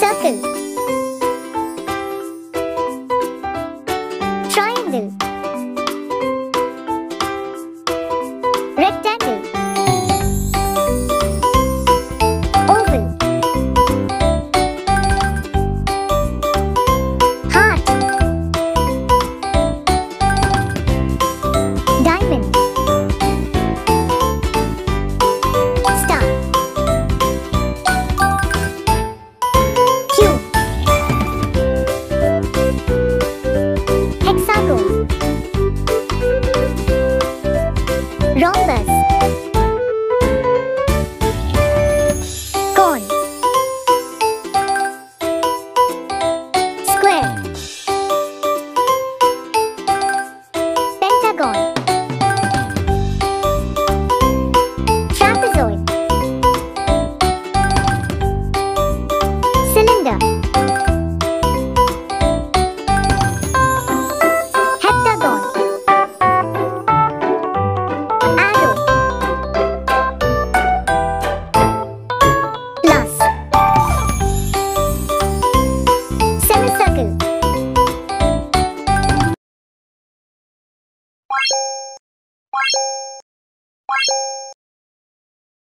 Circle rhombus you